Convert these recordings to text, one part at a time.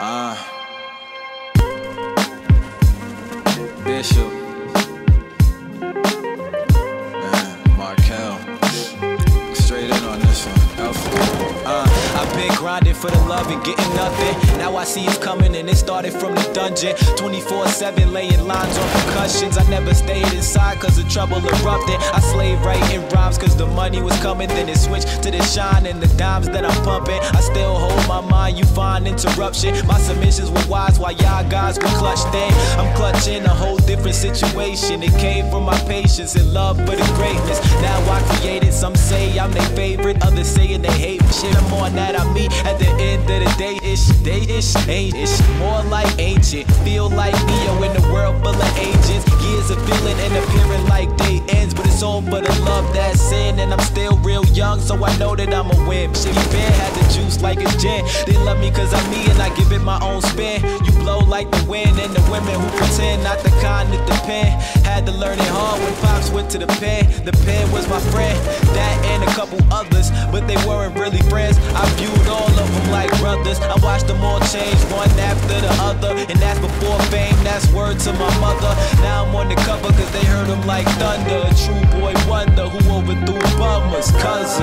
Uh, Bishop, been grinding for the love and getting nothing. Now I see it's coming and it started from the dungeon. 24 7 laying lines on percussions. I never stayed inside cause the trouble erupted. I slaved writing rhymes cause the money was coming. Then it switched to the shine and the dimes that I'm pumping. I still hold my mind, you find interruption. My submissions were wise while y'all guys were clutched in. I'm clutching a whole different situation. It came from my patience and love for the greatness. Now I created, some say I'm their favorite, others saying they hate me. Shit, I'm on that I meet at the end of the day. Ish, day ish, ain't ish. More like ancient. Feel like Neo in the world full of agents. Years of feeling and appearing like day ends. But it's all for the love that's in. And I'm still real young, so I know that I'm a win. Shitty Ben had the like a gin. They love me cause I'm me and I give it my own spin. You blow like the wind, and the women who pretend not the kind that depend. Had to learn it hard when Pops went to the pen. The pen was my friend, that and a couple others, but they weren't really friends. I viewed all of them like brothers. I watched them all change one after the other, and that's before fame. That's word to my mother. Now I'm on the cover cause they heard them like thunder. A true boy wonder who overthrew bummers, cause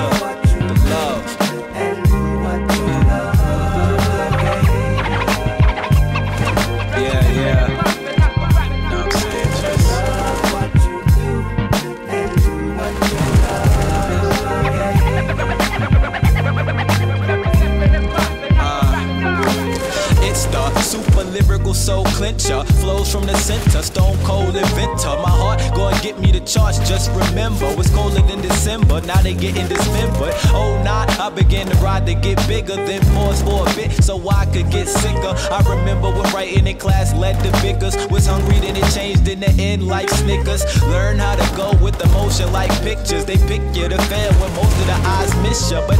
clincher. Flows from the center, stone cold inventor. My heart gonna get me the charts. Just remember, it's colder than December. Now they getting dismembered. Oh, nah, I began to ride to get bigger. Then pause for a bit so I could get sicker. I remember when writing in class led to Vickers. Was hungry, then it changed in the end like Snickers. Learn how to go with emotion like pictures. They pick you to fail when most of the eyes miss you. But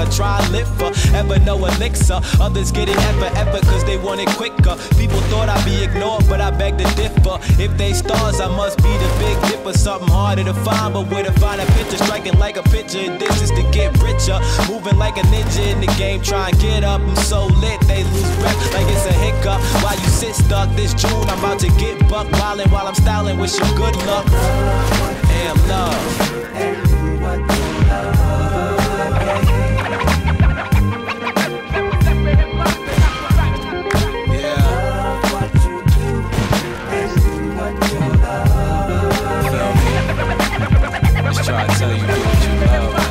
quicker. Try live ever no elixir. Others get it ever, ever cause they want it quicker. People thought I'd be ignored, but I beg to differ. If they stars, I must be the big dipper. Something harder to find, but where to find a picture? Striking like a picture. This is to get richer. Moving like a ninja in the game. Try and get up. I'm so lit, they lose breath like it's a hiccup. While you sit stuck this June, I'm about to get buck wildin' while I'm styling. Wish you good luck and love. Too loud.